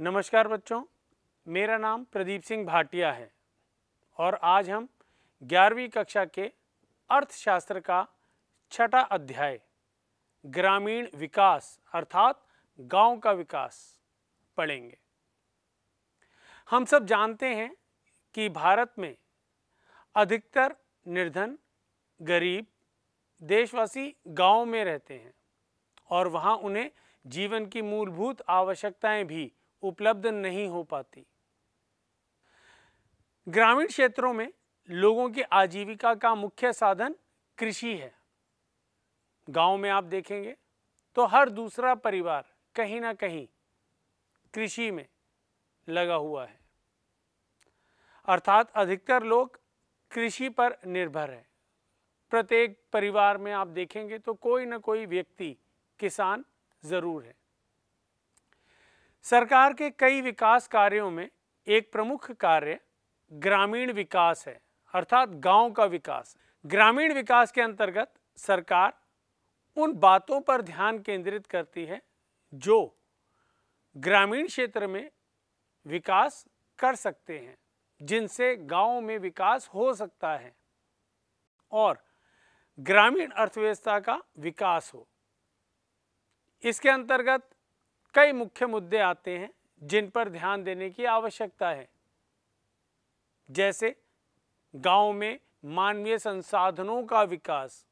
नमस्कार बच्चों, मेरा नाम प्रदीप सिंह भाटिया है और आज हम ग्यारहवीं कक्षा के अर्थशास्त्र का छठा अध्याय, ग्रामीण विकास अर्थात गाँव का विकास, पढ़ेंगे। हम सब जानते हैं कि भारत में अधिकतर निर्धन, गरीब, देशवासी गाँव में रहते हैं और वहाँ उन्हें जीवन की मूलभूत आवश्यकताएँ भी उपलब्ध नहीं हो पाती। ग्रामीण क्षेत्रों में लोगों की आजीविका का मुख्य साधन कृषि है। गाँव में आप देखेंगे तो हर दूसरा परिवार कहीं ना कहीं कृषि में लगा हुआ है। अर्थात अधिकतर लोग कृषि पर निर्भर है। प्रत्येक परिवार में आप देखेंगे तो कोई ना कोई व्यक्ति किसान ज़रूर है। सरकार के कई विकास कार्यों में एक प्रमुख कार्य ग्रामीण विकास है, अर्थात गाँव का विकास। ग्रामीण विकास के अंतर्गत सरकार उन बातों पर ध्यान केंद्रित करती है जो ग्रामीण क्षेत्र में विकास कर सकते हैं, जिनसे गाँव में विकास हो सकता है और ग्रामीण अर्थव्यवस्था का विकास हो। इसके अंतर्गत कई मुख्य मुद्दे आते हैं जिन पर ध्यान देने की आवश्यकता है। जैसे, गाँव में मानवीय संसाधनों का विकास।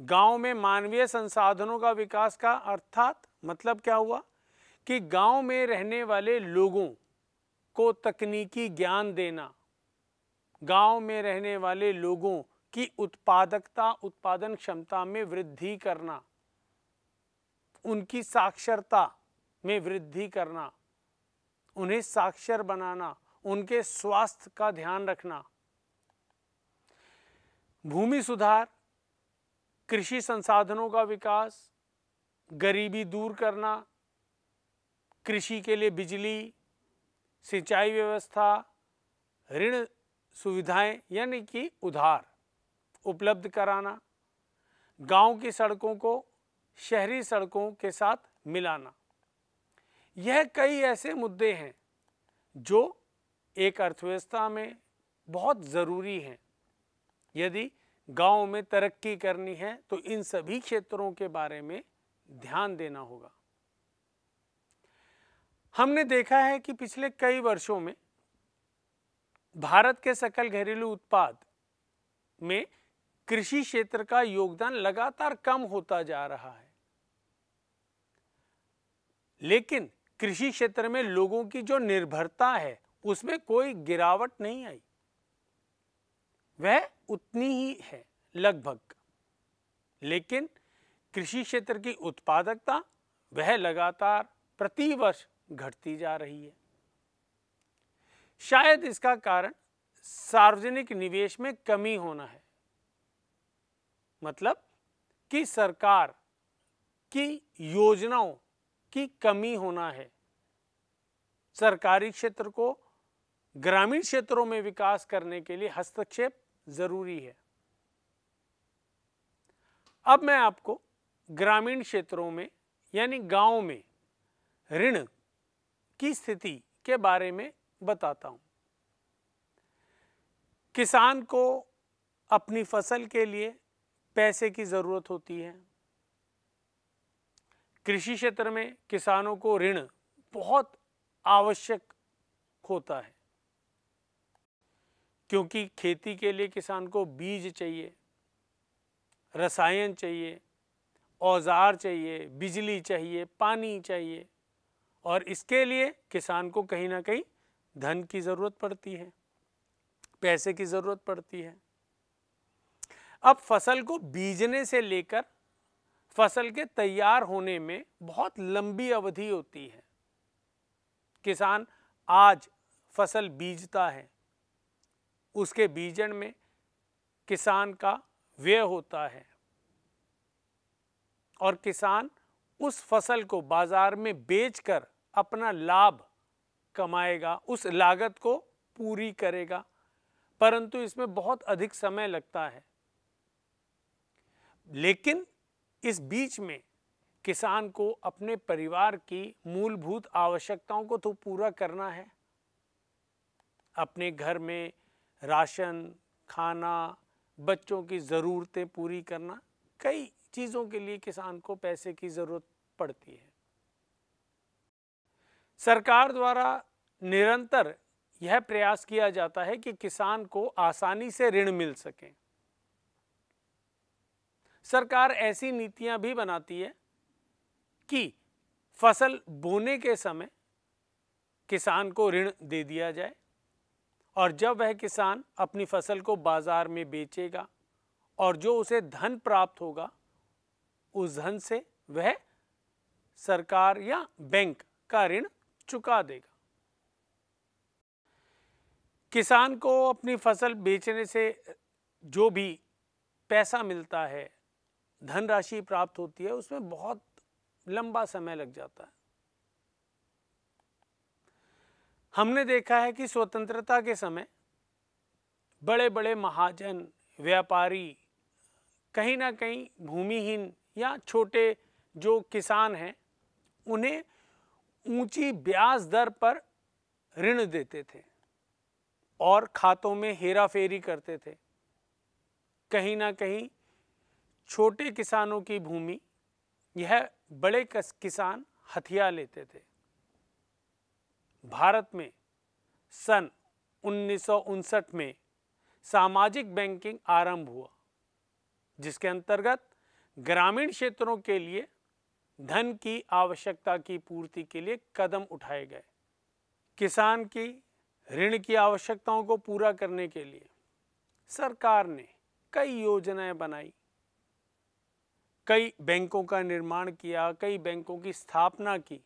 गाँव में मानवीय संसाधनों का विकास का अर्थात मतलब क्या हुआ? कि गाँव में रहने वाले लोगों को तकनीकी ज्ञान देना, गाँव में रहने वाले लोगों की उत्पादकता, उत्पादन क्षमता में वृद्धि करना, उनकी साक्षरता में वृद्धि करना, उन्हें साक्षर बनाना, उनके स्वास्थ्य का ध्यान रखना। भूमि सुधार, कृषि संसाधनों का विकास, गरीबी दूर करना, कृषि के लिए बिजली, सिंचाई व्यवस्था, ऋण सुविधाएँ, यानी कि उधार उपलब्ध कराना, गाँव की सड़कों को, शहरी सड़कों के साथ मिलाना। यह कई ऐसे मुद्दे हैं जो एक अर्थव्यवस्था में बहुत ज़रूरी हैं। यदि गाँव में तरक्की करनी है तो इन सभी क्षेत्रों के बारे में ध्यान देना होगा। हमने देखा है कि पिछले कई वर्षों में भारत के सकल घरेलू उत्पाद में कृषि क्षेत्र का योगदान लगातार कम होता जा रहा है। लेकिन कृषि क्षेत्र में लोगों की जो निर्भरता है, उसमें कोई गिरावट नहीं आई। वह उतनी ही है, लगभग। लेकिन कृषि क्षेत्र की उत्पादकता, वह लगातार प्रति वर्ष घटती जा रही है। शायद इसका कारण सार्वजनिक निवेश में कमी होना है। मतलब कि सरकार की योजनाओं की कमी होना है। सरकारी क्षेत्र को ग्रामीण क्षेत्रों में विकास करने के लिए हस्तक्षेप ज़रूरी है। अब मैं आपको ग्रामीण क्षेत्रों में, यानी गाँव में, ऋण की स्थिति के बारे में बताता हूँ। किसान को अपनी फ़सल के लिए पैसे की ज़रूरत होती है। कृषि क्षेत्र में किसानों को ऋण बहुत आवश्यक होता है। क्योंकि खेती के लिए किसान को बीज चाहिए, रसायन चाहिए, औज़ार चाहिए, बिजली चाहिए, पानी चाहिए और इसके लिए किसान को कहीं ना कहीं धन की ज़रूरत पड़ती है, पैसे की ज़रूरत पड़ती है। अब फ़सल को बीजने से लेकर फ़सल के तैयार होने में बहुत लंबी अवधि होती है। किसान आज फ़सल बीजता है। उसके बीजन में किसान का व्यय होता है। और किसान उस फ़सल को बाज़ार में बेचकर अपना लाभ कमाएगा, उस लागत को पूरी करेगा। परंतु इसमें बहुत अधिक समय लगता है। लेकिन इस बीच में किसान को अपने परिवार की मूलभूत आवश्यकताओं को तो पूरा करना है। अपने घर में राशन, खाना, बच्चों की ज़रूरतें पूरी करना, कई चीज़ों के लिए किसान को पैसे की ज़रूरत पड़ती है। सरकार द्वारा निरंतर यह प्रयास किया जाता है कि किसान को आसानी से ऋण मिल सके। सरकार ऐसी नीतियाँ भी बनाती है कि फ़सल बोने के समय किसान को ऋण दे दिया जाए और जब वह किसान अपनी फ़सल को बाज़ार में बेचेगा और जो उसे धन प्राप्त होगा, उस धन से वह सरकार या बैंक का ऋण चुका देगा। किसान को अपनी फ़सल बेचने से जो भी पैसा मिलता है, धनराशि प्राप्त होती है, उसमें बहुत लंबा समय लग जाता है। हमने देखा है कि स्वतंत्रता के समय बड़े बड़े महाजन, व्यापारी कहीं ना कहीं भूमिहीन या छोटे जो किसान हैं, उन्हें ऊँची ब्याज दर पर ऋण देते थे और खातों में हेरा फेरी करते थे। कहीं ना कहीं छोटे किसानों की भूमि यह बड़े किसान हथिया लेते थे। भारत में सन उन्नीस सौ उनसठ में सामाजिक बैंकिंग आरंभ हुआ, जिसके अंतर्गत ग्रामीण क्षेत्रों के लिए धन की आवश्यकता की पूर्ति के लिए कदम उठाए गए। किसान की ऋण की आवश्यकताओं को पूरा करने के लिए सरकार ने कई योजनाएँ बनाई। कई बैंकों का निर्माण किया, कई बैंकों की स्थापना की,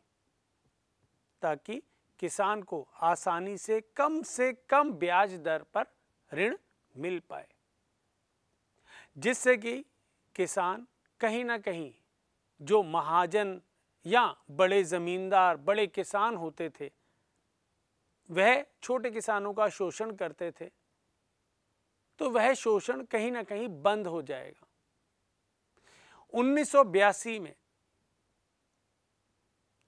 ताकि किसान को आसानी से कम से कम ब्याज दर पर ऋण मिल पाए, जिससे कि किसान कहीं ना कहीं जो महाजन या बड़े ज़मींदार, बड़े किसान होते थे, वह छोटे किसानों का शोषण करते थे तो वह शोषण कहीं ना कहीं बंद हो जाएगा। 1982 में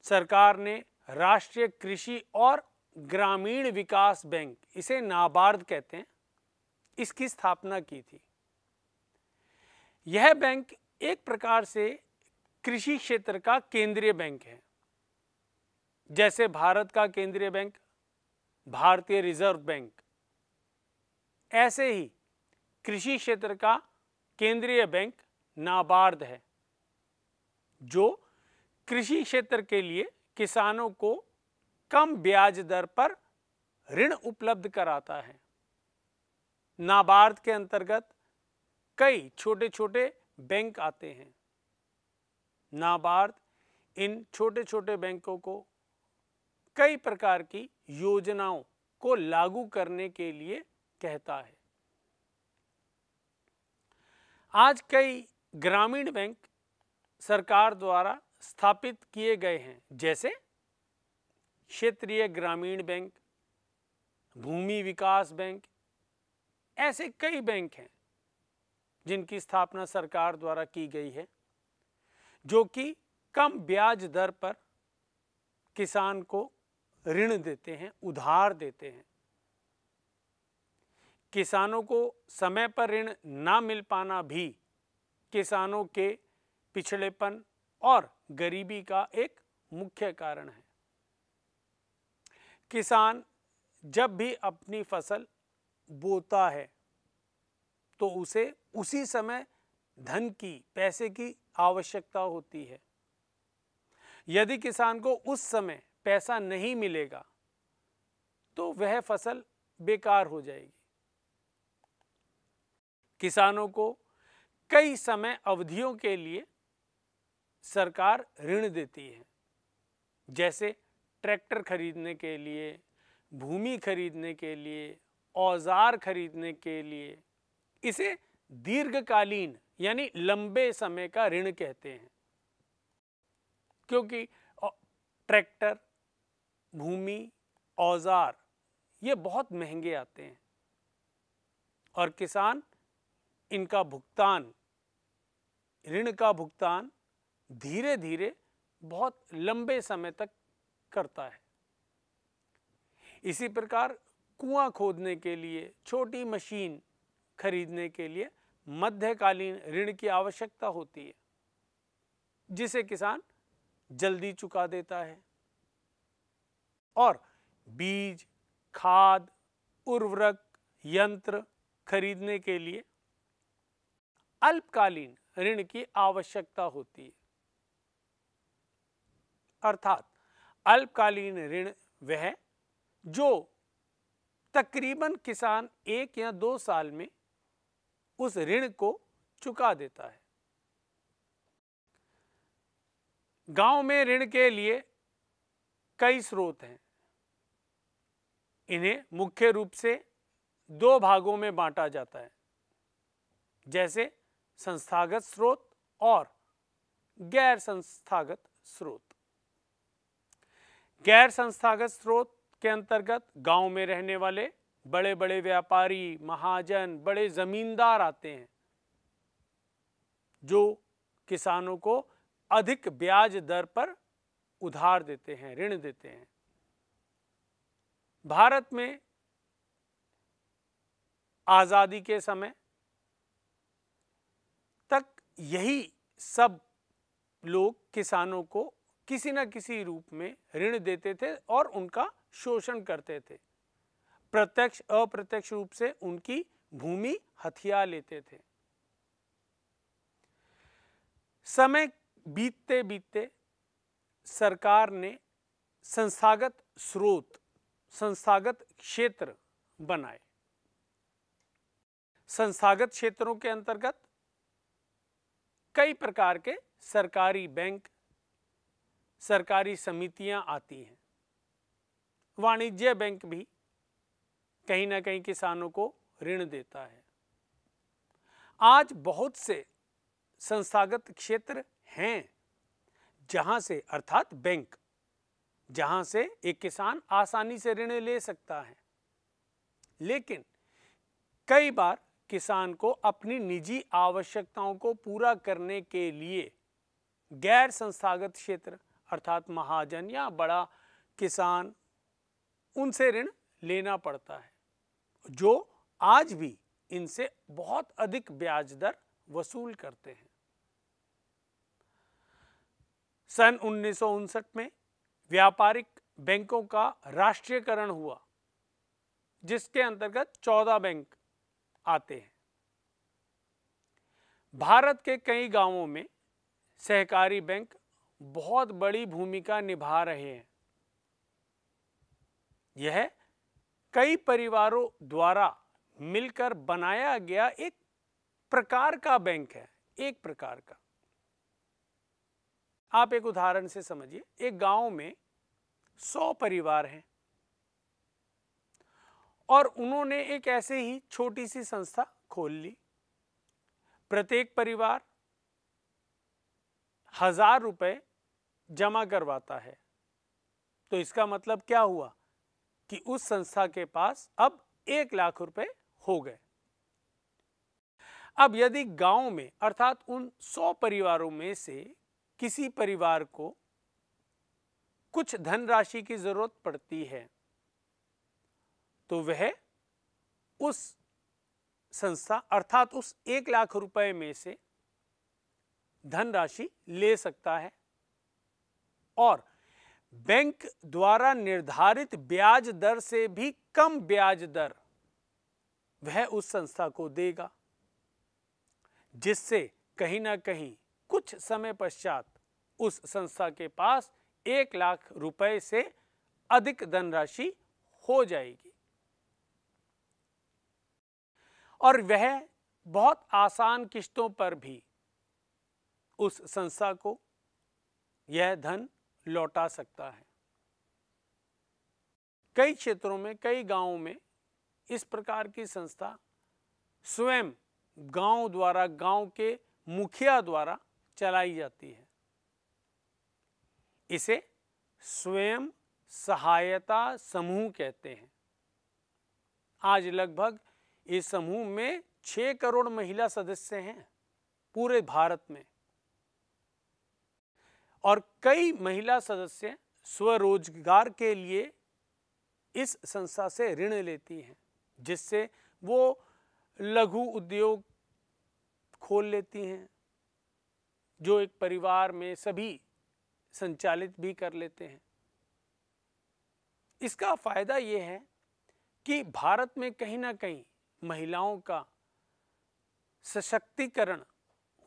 सरकार ने राष्ट्रीय कृषि और ग्रामीण विकास बैंक, इसे नाबार्ड कहते हैं, इसकी स्थापना की थी। यह बैंक एक प्रकार से कृषि क्षेत्र का केंद्रीय बैंक है। जैसे भारत का केंद्रीय बैंक, भारतीय रिज़र्व बैंक, ऐसे ही कृषि क्षेत्र का केंद्रीय बैंक नाबार्ड है, जो कृषि क्षेत्र के लिए किसानों को कम ब्याज दर पर ऋण उपलब्ध कराता है। नाबार्ड के अंतर्गत कई छोटे छोटे बैंक आते हैं। नाबार्ड इन छोटे छोटे बैंकों को कई प्रकार की योजनाओं को लागू करने के लिए कहता है। आज कई ग्रामीण बैंक सरकार द्वारा स्थापित किए गए हैं, जैसे क्षेत्रीय ग्रामीण बैंक, भूमि विकास बैंक, ऐसे कई बैंक हैं जिनकी स्थापना सरकार द्वारा की गई है, जो कि कम ब्याज दर पर किसान को ऋण देते हैं, उधार देते हैं। किसानों को समय पर ऋण ना मिल पाना भी किसानों के पिछड़ेपन और गरीबी का एक मुख्य कारण है। किसान जब भी अपनी फ़सल बोता है तो उसे उसी समय धन की, पैसे की आवश्यकता होती है। यदि किसान को उस समय पैसा नहीं मिलेगा तो वह फ़सल बेकार हो जाएगी। किसानों को कई समय अवधियों के लिए सरकार ऋण देती है। जैसे ट्रैक्टर खरीदने के लिए, भूमि खरीदने के लिए, औज़ार खरीदने के लिए। इसे दीर्घकालीन यानी लंबे समय का ऋण कहते हैं। क्योंकि ट्रैक्टर, भूमि, औज़ार, ये बहुत महँगे आते हैं। और किसान इनका भुगतान ऋण का भुगतान धीरे धीरे बहुत लंबे समय तक करता है। इसी प्रकार कुआँ खोदने के लिए, छोटी मशीन खरीदने के लिए मध्यकालीन ऋण की आवश्यकता होती है, जिसे किसान जल्दी चुका देता है। और बीज, खाद, उर्वरक, यंत्र खरीदने के लिए अल्पकालीन ऋण की आवश्यकता होती है। अर्थात अल्पकालीन ऋण वह जो तकरीबन किसान एक या दो साल में उस ऋण को चुका देता है। गाँव में ऋण के लिए कई स्रोत हैं। इन्हें मुख्य रूप से दो भागों में बांटा जाता है। जैसे संस्थागत स्रोत और गैर संस्थागत स्रोत। गैर संस्थागत स्रोत के अंतर्गत गाँव में रहने वाले बड़े बड़े व्यापारी, महाजन, बड़े जमींदार आते हैं, जो किसानों को अधिक ब्याज दर पर उधार देते हैं, ऋण देते हैं। भारत में आज़ादी के समय यही सब लोग किसानों को किसी न किसी रूप में ऋण देते थे और उनका शोषण करते थे। प्रत्यक्ष, अप्रत्यक्ष रूप से उनकी भूमि हथिया लेते थे। समय बीतते बीतते सरकार ने संस्थागत स्रोत, संस्थागत क्षेत्र बनाए। संस्थागत क्षेत्रों के अंतर्गत कई प्रकार के सरकारी बैंक, सरकारी समितियाँ आती हैं। वाणिज्य बैंक भी कहीं ना कहीं किसानों को ऋण देता है। आज बहुत से संस्थागत क्षेत्र हैं जहाँ से, अर्थात बैंक, जहाँ से एक किसान आसानी से ऋण ले सकता है। लेकिन कई बार किसान को अपनी निजी आवश्यकताओं को पूरा करने के लिए गैर संस्थागत क्षेत्र अर्थात महाजन या बड़ा किसान, उनसे ऋण लेना पड़ता है, जो आज भी इनसे बहुत अधिक ब्याज दर वसूल करते हैं। सन उन्नीस सौ उनसठ में व्यापारिक बैंकों का राष्ट्रीयकरण हुआ, जिसके अंतर्गत 14 बैंक आते हैं। भारत के कई गाँवों में सहकारी बैंक बहुत बड़ी भूमिका निभा रहे हैं। यह कई परिवारों द्वारा मिलकर बनाया गया एक प्रकार का बैंक है, एक प्रकार का। आप एक उदाहरण से समझिए, एक गाँव में सौ परिवार हैं। और उन्होंने एक ऐसे ही छोटी सी संस्था खोल ली। प्रत्येक परिवार हज़ार रुपए जमा करवाता है। तो इसका मतलब क्या हुआ कि उस संस्था के पास अब एक लाख रुपए हो गए। अब यदि गाँव में, अर्थात उन सौ परिवारों में से किसी परिवार को कुछ धनराशि की ज़रूरत पड़ती है तो वह उस संस्था अर्थात उस एक लाख रुपए में से धनराशि ले सकता है और बैंक द्वारा निर्धारित ब्याज दर से भी कम ब्याज दर वह उस संस्था को देगा, जिससे कहीं ना कहीं कुछ समय पश्चात उस संस्था के पास एक लाख रुपए से अधिक धनराशि हो जाएगी। और वह बहुत आसान किश्तों पर भी उस संस्था को यह धन लौटा सकता है। कई क्षेत्रों में, कई गाँवों में इस प्रकार की संस्था स्वयं गाँव द्वारा, गाँव के मुखिया द्वारा चलाई जाती है। इसे स्वयं सहायता समूह कहते हैं। आज लगभग इस समूह में छह करोड़ महिला सदस्य हैं पूरे भारत में। और कई महिला सदस्य स्वरोजगार के लिए इस संस्था से ऋण लेती हैं, जिससे वो लघु उद्योग खोल लेती हैं, जो एक परिवार में सभी संचालित भी कर लेते हैं। इसका फ़ायदा ये है कि भारत में कहीं ना कहीं महिलाओं का सशक्तिकरण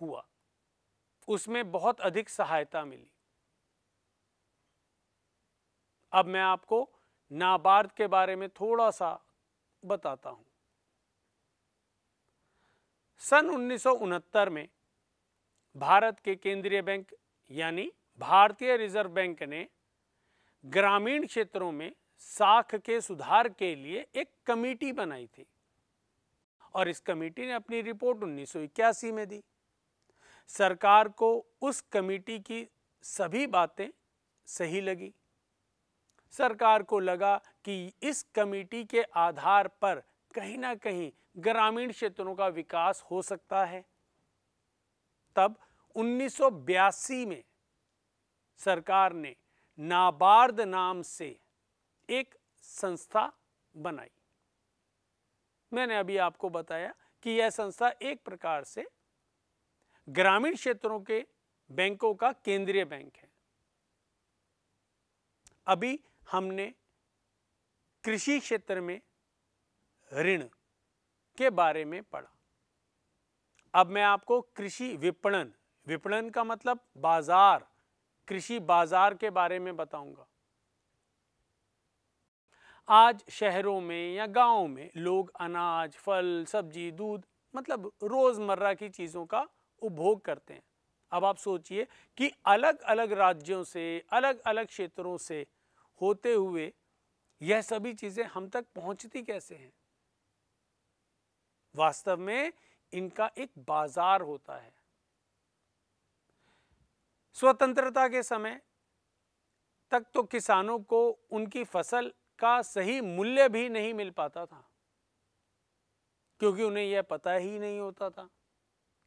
हुआ, उसमें बहुत अधिक सहायता मिली। अब मैं आपको नाबार्ड के बारे में थोड़ा सा बताता हूँ। सन उन्नीस सौ उनहत्तर में भारत के केंद्रीय बैंक यानी भारतीय रिज़र्व बैंक ने ग्रामीण क्षेत्रों में साख के सुधार के लिए एक कमेटी बनाई थी। और इस कमेटी ने अपनी रिपोर्ट उन्नीस सौ इक्यासी में दी। सरकार को उस कमेटी की सभी बातें सही लगी। सरकार को लगा कि इस कमेटी के आधार पर कहीं ना कहीं ग्रामीण क्षेत्रों का विकास हो सकता है। तब 1982 में सरकार ने नाबार्ड नाम से एक संस्था बनाई। मैंने अभी आपको बताया कि यह संस्था एक प्रकार से ग्रामीण क्षेत्रों के बैंकों का केंद्रीय बैंक है। अभी हमने कृषि क्षेत्र में ऋण के बारे में पढ़ा। अब मैं आपको कृषि विपणन विपणन का मतलब बाज़ार, कृषि बाज़ार के बारे में बताऊँगा। आज शहरों में या गाँवों में लोग अनाज, फल, सब्ज़ी, दूध मतलब रोज़मर्रा की चीज़ों का उपभोग करते हैं। अब आप सोचिए कि अलग अलग राज्यों से अलग अलग क्षेत्रों से होते हुए यह सभी चीज़ें हम तक पहुँचती कैसे हैं? वास्तव में इनका एक बाज़ार होता है। स्वतंत्रता के समय तक तो किसानों को उनकी फ़सल का सही मूल्य भी नहीं मिल पाता था। क्योंकि उन्हें यह पता ही नहीं होता था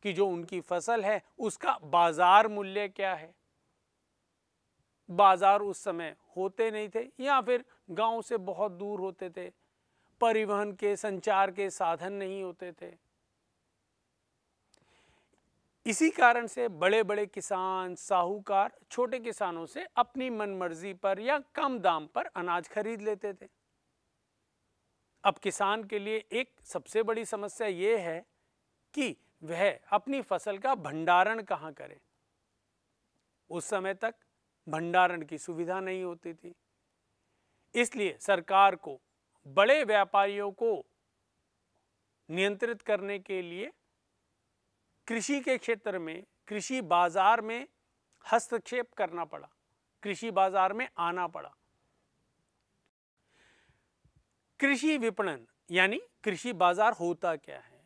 कि जो उनकी फ़सल है, उसका बाज़ार मूल्य क्या है। बाज़ार उस समय होते नहीं थे या फिर गाँव से बहुत दूर होते थे, परिवहन के, संचार के साधन नहीं होते थे। इसी कारण से बड़े बड़े किसान, साहूकार छोटे किसानों से अपनी मनमर्जी पर या कम दाम पर अनाज खरीद लेते थे। अब किसान के लिए एक सबसे बड़ी समस्या यह है कि वह अपनी फ़सल का भंडारण कहाँ करे। उस समय तक भंडारण की सुविधा नहीं होती थी। इसलिए सरकार को बड़े व्यापारियों को नियंत्रित करने के लिए कृषि के क्षेत्र में, कृषि बाज़ार में हस्तक्षेप करना पड़ा। कृषि बाज़ार में आना पड़ा। कृषि विपणन, यानी कृषि बाज़ार होता क्या है?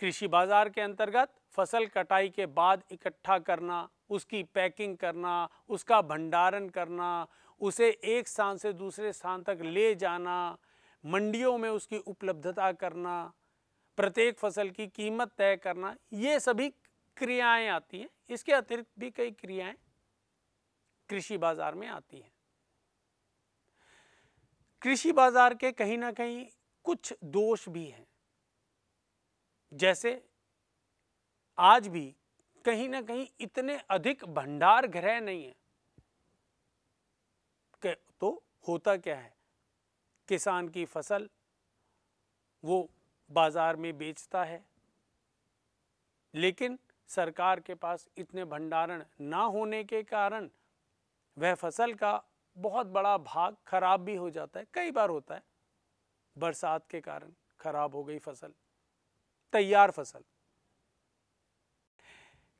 कृषि बाज़ार के अंतर्गत फ़सल कटाई के बाद इकट्ठा करना, उसकी पैकिंग करना, उसका भंडारण करना, उसे एक स्थान से दूसरे स्थान तक ले जाना, मंडियों में उसकी उपलब्धता करना प्रत्येक फ़सल की कीमत तय करना, ये सभी क्रियाएँ आती हैं। इसके अतिरिक्त भी कई क्रियाएँ कृषि बाज़ार में आती हैं। कृषि बाज़ार के कहीं ना कहीं कुछ दोष भी हैं। जैसे आज भी कहीं ना कहीं इतने अधिक भंडार ग्रह नहीं है तो होता क्या है? किसान की फ़सल, वो बाज़ार में बेचता है। लेकिन सरकार के पास इतने भंडारण ना होने के कारण वह फ़सल का बहुत बड़ा भाग खराब भी हो जाता है, कई बार होता है। बरसात के कारण खराब हो गई फ़सल, तैयार फ़सल।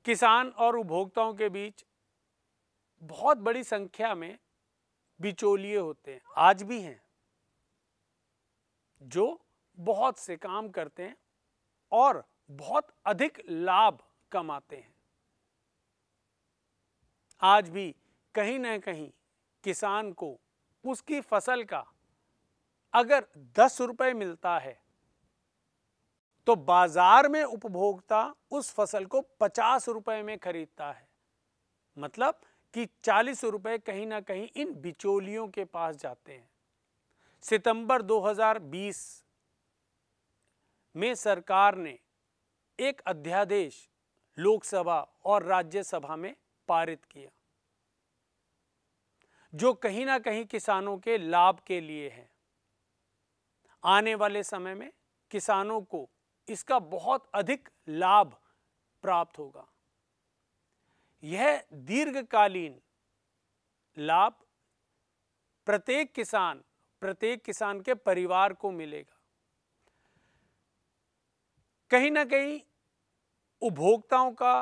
किसान और उपभोक्ताओं के बीच बहुत बड़ी संख्या में बिचौलिए होते हैं, आज भी हैं, जो बहुत से काम करते हैं और बहुत अधिक लाभ कमाते हैं। आज भी कहीं ना कहीं किसान को उसकी फ़सल का अगर दस रुपए मिलता है तो बाज़ार में उपभोक्ता उस फ़सल को पचास रुपए में खरीदता है। मतलब कि चालीस रुपए कहीं ना कहीं इन बिचौलियों के पास जाते हैं। सितंबर 2020 में सरकार ने एक अध्यादेश लोकसभा और राज्यसभा में पारित किया, जो कहीं ना कहीं किसानों के लाभ के लिए है। आने वाले समय में किसानों को इसका बहुत अधिक लाभ प्राप्त होगा। यह दीर्घकालीन लाभ प्रत्येक किसान प्रत्येक किसान के परिवार को मिलेगा। कहीं ना कहीं उपभोक्ताओं का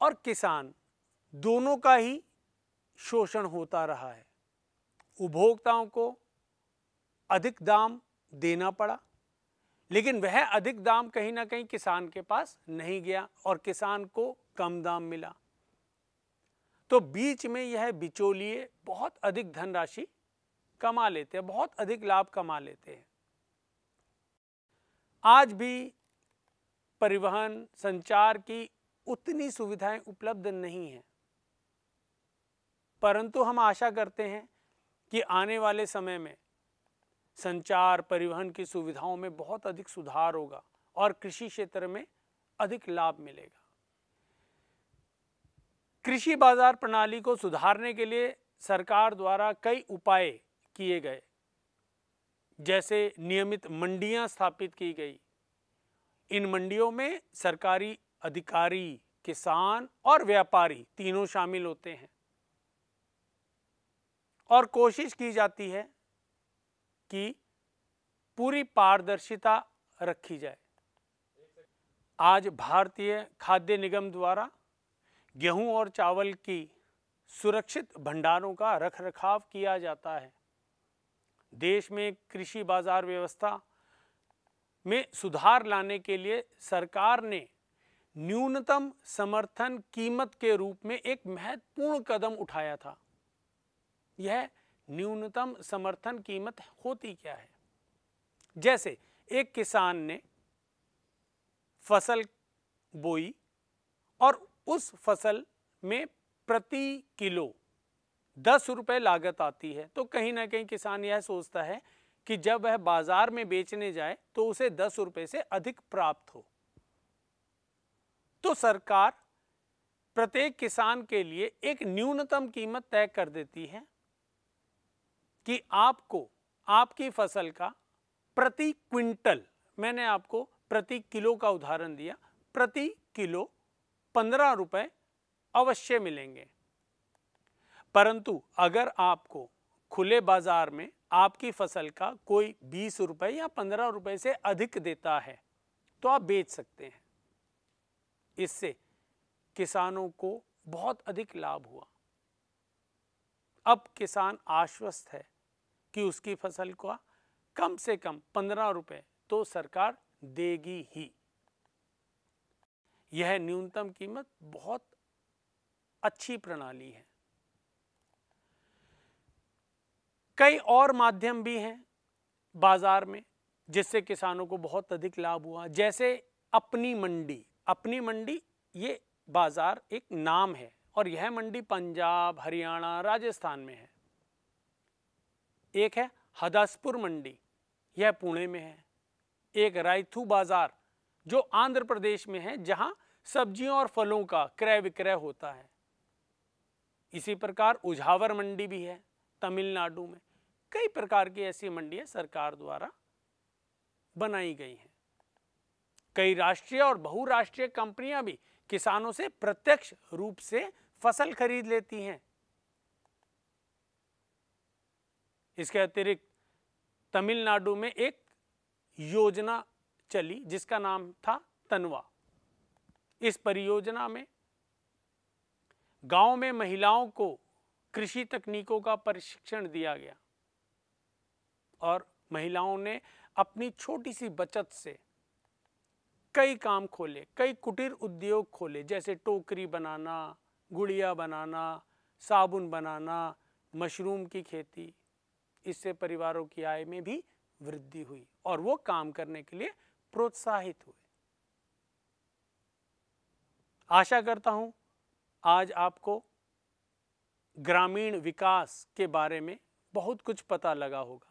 और किसान दोनों का ही शोषण होता रहा है। उपभोक्ताओं को अधिक दाम देना पड़ा, लेकिन वह अधिक दाम कहीं ना कहीं किसान के पास नहीं गया और किसान को कम दाम मिला। तो बीच में यह बिचौलिए बहुत अधिक धनराशि कमा लेते हैं, बहुत अधिक लाभ कमा लेते हैं। आज भी परिवहन संचार की उतनी सुविधाएँ उपलब्ध नहीं हैं। परंतु हम आशा करते हैं कि आने वाले समय में संचार, परिवहन की सुविधाओं में बहुत अधिक सुधार होगा और कृषि क्षेत्र में अधिक लाभ मिलेगा। कृषि बाज़ार प्रणाली को सुधारने के लिए सरकार द्वारा कई उपाय किए गए, जैसे नियमित मंडियाँ स्थापित की गई इन मंडियों में सरकारी अधिकारी, किसान और व्यापारी तीनों शामिल होते हैं। और कोशिश की जाती है कि पूरी पारदर्शिता रखी जाए। आज भारतीय खाद्य निगम द्वारा गेहूँ और चावल की सुरक्षित भंडारों का रखरखाव किया जाता है। देश में कृषि बाज़ार व्यवस्था में सुधार लाने के लिए सरकार ने न्यूनतम समर्थन कीमत के रूप में एक महत्वपूर्ण कदम उठाया था। यह न्यूनतम समर्थन कीमत होती क्या है? जैसे एक किसान ने फ़सल बोई और उस फ़सल में प्रति किलो दस रुपए लागत आती है तो कहीं ना कहीं किसान यह सोचता है कि जब वह बाज़ार में बेचने जाए तो उसे दस रुपए से अधिक प्राप्त हो। तो सरकार प्रत्येक किसान के लिए एक न्यूनतम कीमत तय कर देती है कि आपको, आपकी फ़सल का प्रति क्विंटल, मैंने आपको प्रति किलो का उदाहरण दिया, प्रति किलो पंद्रह रुपए अवश्य मिलेंगे। परंतु अगर आपको खुले बाज़ार में आपकी फ़सल का कोई बीस रुपए या पंद्रह रुपए से अधिक देता है तो आप बेच सकते हैं। इससे किसानों को बहुत अधिक लाभ हुआ। अब किसान आश्वस्त है कि उसकी फ़सल का कम से कम पंद्रह रुपए तो सरकार देगी ही। यह न्यूनतम कीमत बहुत अच्छी प्रणाली है। कई और माध्यम भी हैं बाज़ार में, जिससे किसानों को बहुत अधिक लाभ हुआ। जैसे अपनी मंडी अपनी मंडी ये बाज़ार एक नाम है और यह मंडी पंजाब, हरियाणा, राजस्थान में है। एक है हदासपुर मंडी, यह पुणे में है। एक रायथू बाज़ार, जो आंध्र प्रदेश में है, जहाँ सब्जियों और फलों का क्रय विक्रय होता है। इसी प्रकार उझावर मंडी भी है, तमिलनाडु में। कई प्रकार की ऐसी मंडियाँ सरकार द्वारा बनाई गई हैं। कई राष्ट्रीय और बहुराष्ट्रीय कंपनियाँ भी किसानों से प्रत्यक्ष रूप से फ़सल खरीद लेती हैं। इसके अतिरिक्त तमिलनाडु में एक योजना चली जिसका नाम था तनवा। इस परियोजना में गाँव में महिलाओं को कृषि तकनीकों का प्रशिक्षण दिया गया। और महिलाओं ने अपनी छोटी सी बचत से कई काम खोले, कई कुटीर उद्योग खोले, जैसे टोकरी बनाना, गुड़िया बनाना, साबुन बनाना, मशरूम की खेती। इससे परिवारों की आय में भी वृद्धि हुई और वो काम करने के लिए प्रोत्साहित हुए। आशा करता हूँ आज आपको ग्रामीण विकास के बारे में बहुत कुछ पता लगा होगा।